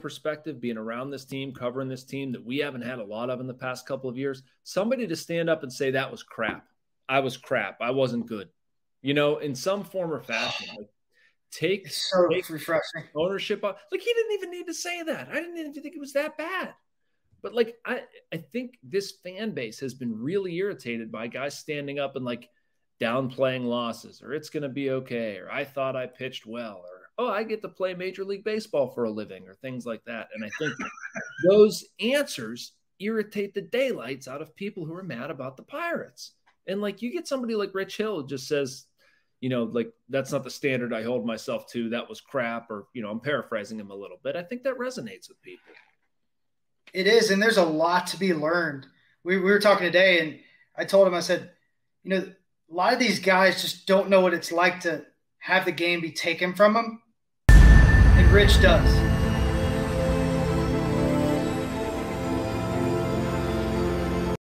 perspective, being around this team, covering this team that we haven't had a lot of in the past couple of years, somebody to stand up and say that was crap. I was crap. I wasn't good. You know, in some form or fashion. Like, take, so take refreshing ownership. Of, like he didn't even need to say that. I didn't even think it was that bad. But like I, I think this fan base has been really irritated by guys standing up and like downplaying losses, or it's going to be okay, or I thought I pitched well, or oh, I get to play Major League Baseball for a living or things like that. And I think those answers irritate the daylights out of people who are mad about the Pirates. And like you get somebody like Rich Hill just says, you know, like that's not the standard I hold myself to. That was crap, or you know, I'm paraphrasing him a little bit. I think that resonates with people. It is, and there's a lot to be learned. We, we were talking today, and I told him, I said, you know, a lot of these guys just don't know what it's like to have the game be taken from them Rich does.